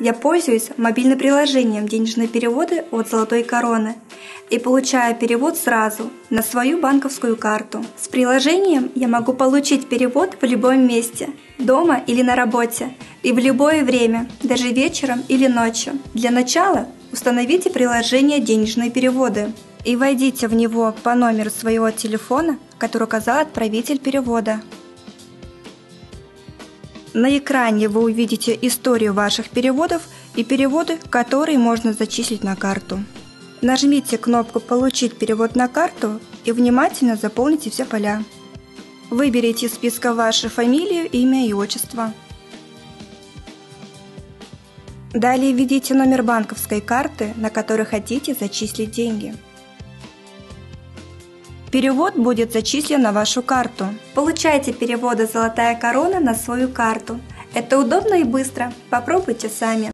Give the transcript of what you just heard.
Я пользуюсь мобильным приложением «Денежные переводы» от «Золотой короны» и получаю перевод сразу на свою банковскую карту. С приложением я могу получить перевод в любом месте, дома или на работе, и в любое время, даже вечером или ночью. Для начала установите приложение «Денежные переводы» и войдите в него по номеру своего телефона, который указал отправитель перевода. На экране вы увидите историю ваших переводов и переводы, которые можно зачислить на карту. Нажмите кнопку «Получить перевод на карту» и внимательно заполните все поля. Выберите из списка вашу фамилию, имя и отчество. Далее введите номер банковской карты, на которой хотите зачислить деньги. Перевод будет зачислен на вашу карту. Получайте переводы «Золотая корона» на свою карту. Это удобно и быстро. Попробуйте сами.